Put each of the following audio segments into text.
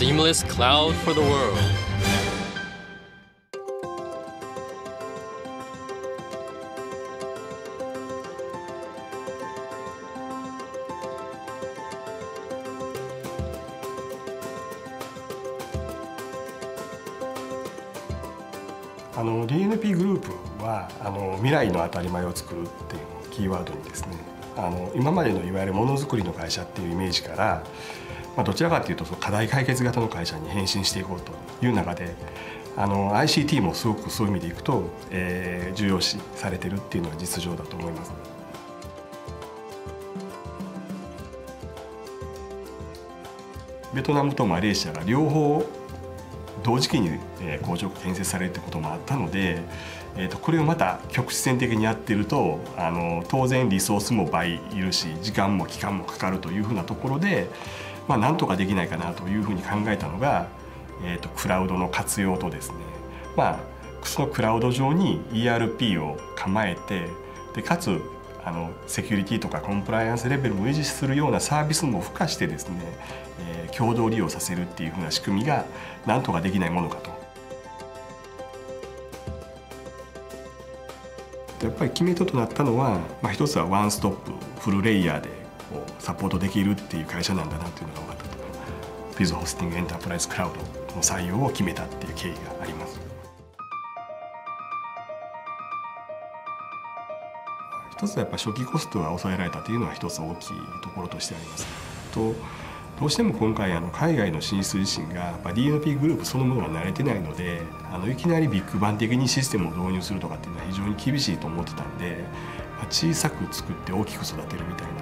seamless cloud for the world. あの DNP グループはあの未来の当たり前を作るっていうキーワードにですねあの今までのいわゆるものづくりの会社っていうイメージから、まあ、どちらかというとその課題解決型の会社に変身していこうという中であの ICT もすごくそういう意味でいくと、えー、重要視されてるっていうのが実情だと思います。ベトナムとマレーシアが両方同時期に工場建設されるってこともあったので、えー、とこれをまた局地戦的にやってるとあの当然リソースも倍いるし時間も期間もかかるというふうなところで、まあ、なんとかできないかなというふうに考えたのが、えー、とクラウドの活用とですね、まあ、そのクラウド上に ERP を構えてでかつあのセキュリティとかコンプライアンスレベルも維持するようなサービスも付加してですね、えー、共同利用させるっていうふうな仕組みがなんとかできないものかと。やっぱり決め手となったのは、まあ、一つはワンストップフルレイヤーでサポートできるっていう会社なんだなっていうのが分かったと。 Bizホスティング Enterprise Cloud の採用を決めたっていう経緯があります。一つはやっぱ初期コストが抑えられたというのは一つ大きいところとしてあります。とどうしても今回あの海外の進出自身がやっぱ DNP グループそのものが慣れてないのであのいきなりビッグバン的にシステムを導入するとかっていうのは非常に厳しいと思ってたんで、小さく作って大きく育てるみたいな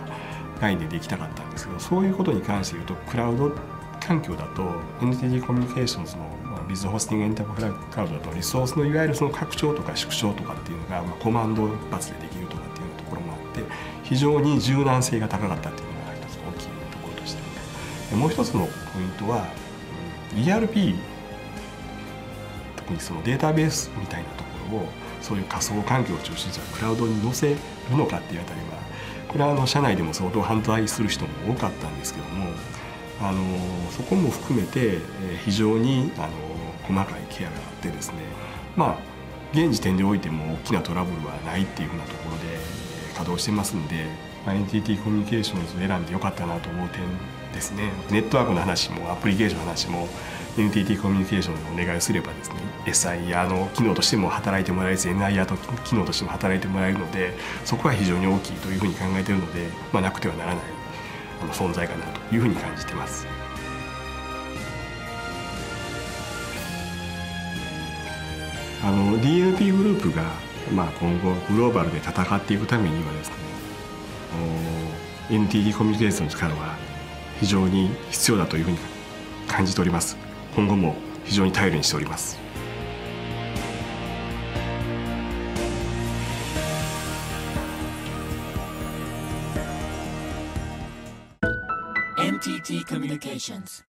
概念でいきたかったんですけどそういうことに関して言うとクラウド環境だと NTT コミュニケーションズの Bizホスティング Enterprise Cloud だとリソースのいわゆるその拡張とか縮小とかっていうのが、まあ、コマンド一発でできるとかっていうところもあって非常に柔軟性が高かったっていうのが一つ大きいところとしてもう一つのポイントは ERP 特にそのデータベースみたいなところをそういう仮想環境を中心にしたクラウドに載せるのかっていうあたりはこれはあの社内でも相当反対する人も多かったんですけどもあのそこも含めて非常にあの細かいケアがあってですねまあ現時点でおいても大きなトラブルはないっていうふうなところで稼働してますんで、まあ、NTT コミュニケーションズを選んでよかったなと思う点ですね。ネットワークの話もアプリケーションの話も NTT コミュニケーションのお願いをすればですね SIR の機能としても働いてもらえるし NIR と機能としても働いてもらえるのでそこは非常に大きいというふうに考えているので、まあ、なくてはならない存在かなというふうに感じてます。あの DNP グループが、まあ、今後グローバルで戦っていくためにはですね NTT コミュニケーションの力は非常に必要だというふうに感じております今後も非常に頼りにしております NTT Communications